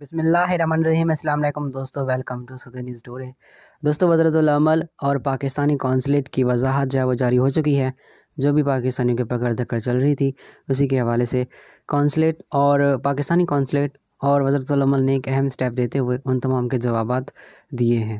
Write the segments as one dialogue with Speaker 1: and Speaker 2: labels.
Speaker 1: بسم اللہ الرحمن الرحیم، السلام علیکم دوستو ویلکم ٹو سدی نیوز ڈورے دوستو وزرت العمل اور پاکستانی کونسلیٹ کی وضاحت جو ہے وہ جاری ہو چکی ہے، جو بھی پاکستانیوں کے پکڑ دکڑ چل رہی تھی، اسی کے حوالے سے کونسلیٹ اور پاکستانی کونسلیٹ اور وزرت العمل نے ایک اہم سٹیپ دیتے ہوئے ان تمام کے جوابات دیے ہیں۔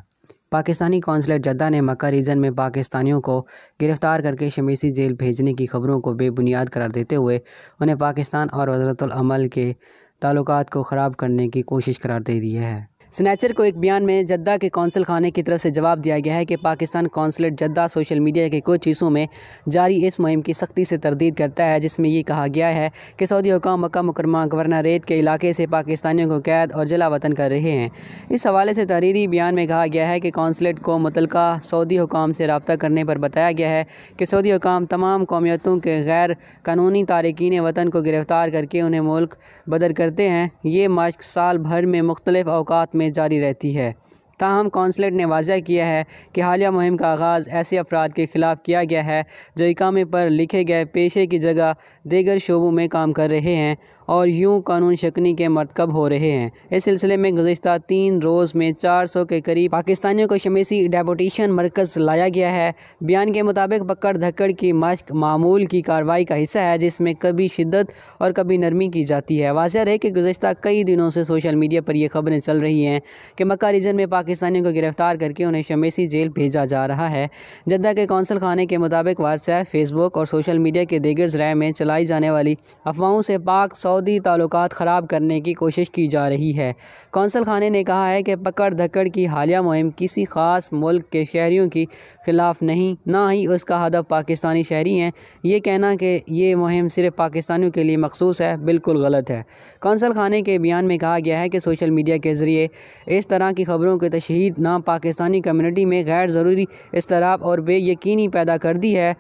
Speaker 1: پاکستانی کونسلیٹ جدہ نے مکہ ریجن میں پاکستانیوں کو گرفتار کر کے شمیسی جیل بھیجنے کی خبروں کو بے بنیاد قرار دیتے ہوئے انہیں پاکستان اور وزرت العمل کے تعلقات کو خراب کرنے کی کوشش قرار دے دیا ہے۔ سنیچر کو ایک بیان میں جدہ کے کونسل خانے کی طرف سے جواب دیا گیا ہے کہ Pakistan consulate Jeddah social media کے کچھ حصوں میں جاری اس مہم کی سختی سے تردید کرتا ہے، جس میں یہ کہا گیا ہے کہ سعودی حکام مکہ مکرمہ گورنریٹ کے علاقے سے پاکستانیوں کو قید اور جلا وطن کر رہے ہیں۔ اس حوالے سے تحریری بیان میں کہا گیا ہے کہ کونسلیٹ کو متعلقہ سعودی حکام سے رابطہ کرنے پر بتایا گیا ہے کہ سعودی حکام تمام قومیتوں کے غیر قانونی تارکین وطن کو گرفتار کر کے انہیں ملک بدر کرتے ہیں۔ یہ مشق سال بھر میں مختلف اوقات میں جاری رہتی ہے۔ تاہم کونسلیٹ نے واضح کیا ہے کہ حالیہ مہم کا آغاز ایسے افراد کے خلاف کیا گیا ہے جو اقامے پر لکھے گئے پیشے کی جگہ دیگر شعبوں میں کام کر رہے ہیں اور یوں قانون شکنی کے مرتکب ہو رہے ہیں۔ اس سلسلے میں گزشتہ تین روز میں چار سو کے قریب پاکستانیوں کو شمیسی ڈیپوٹیشن مرکز لایا گیا ہے۔ بیان کے مطابق پکڑ دھکڑ کی مشق معمول کی کارروائی کا حصہ ہے جس میں کبھی شدت اور کبھی نرمی کی جاتی ہے۔ واضح رہے کہ گزشتہ کئی دنوں سے سوشل میڈیا پر یہ خبریں چل رہی ہیں کہ مکہ ریجن میں پاکستانیوں کو گرفتار کر کے انہیں شمیسی جیل بھیجا جا رہا ہے۔ جدہ کے کونسل خانے کے مطابق واٹس ایپ فیس بک اور سوشل میڈیا کے دیگر ذرائع میں چلائی جانے والی افواہوں سے پاک سعودی تعلقات خراب کرنے کی کوشش کی جا رہی ہے۔ کونسل خانے نے کہا ہے کہ پکڑ دھکڑ کی حالیہ مہم کسی خاص ملک کے شہریوں کی خلاف نہیں، نہ ہی اس کا ہدف پاکستانی شہری ہیں۔ یہ کہنا کہ یہ مہم صرف پاکستانیوں کے لیے مخصوص ہے، بالکل غلط ہے۔ کونسل خانے کے بیان میں کہا گیا ہے کہ سوشل میڈیا کے ذریعے اس طرح کی خبروں کی تشہیر نہ پاکستانی کمیونٹی میں غیر ضروری اضطراب اور بے یقینی پیدا کر دی ہے۔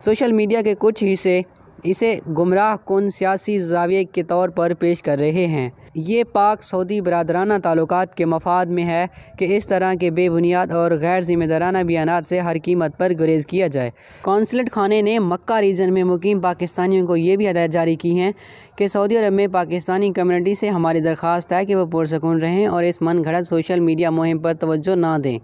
Speaker 1: سوشل میڈیا کے کچھ حصے اسے گمراہ کن سیاسی زاویے کے طور پر پیش کر رہے ہیں۔ یہ پاک سعودی برادرانہ تعلقات کے مفاد میں ہے کہ اس طرح کے بے بنیاد اور غیر ذمہ دارانہ بیانات سے ہر قیمت پر گریز کیا جائے۔ کونسلٹ خانے نے مکہ ریجن میں مقیم پاکستانیوں کو یہ بھی ہدایت جاری کی ہیں کہ سعودی عرب میں پاکستانی کمیونٹی سے ہماری درخواست ہے کہ وہ پرسکون رہیں اور اس من گھڑت سوشل میڈیا مہم پر توجہ نہ دیں۔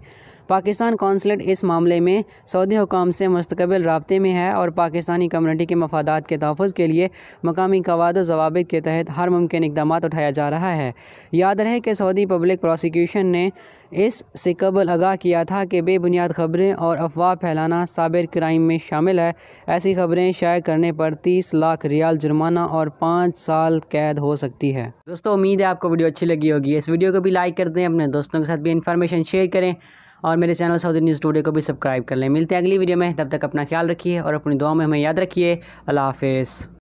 Speaker 1: پاکستان کونسلیٹ اس معاملے میں سعودی حکام سے مستقبل رابطے میں ہے اور پاکستانی کمیونٹی کے مفادات کے تحفظ کے لیے مقامی قواعد و ضوابط کے تحت ہر ممکن اقدامات اٹھایا جا رہا ہے۔ یاد رہے کہ سعودی پبلک پروسیکیوشن نے اس سے قبل آگاہ کیا تھا کہ بے بنیاد خبریں اور افواہ پھیلانا سابر کرائم میں شامل ہے۔ ایسی خبریں شائع کرنے پر تیس لاکھ ریال جرمانہ اور پانچ سال قید ہو سکتی ہے۔ دوستو، امید ہے آپ کو ویڈیو اچھی لگی ہوگی۔ اس ویڈیو کو بھی لائک کر دیں، اپنے دوستوں کے ساتھ بھی انفارمیشن شیئر کریں۔ اور میرے چینل سعودی نیوز ٹوڈے کو بھی سبسکرائب کر لیں۔ ملتے ہیں اگلی ویڈیو میں۔ تب تک اپنا خیال رکھیے اور اپنی دعاؤں میں ہمیں یاد رکھیے۔ اللہ حافظ۔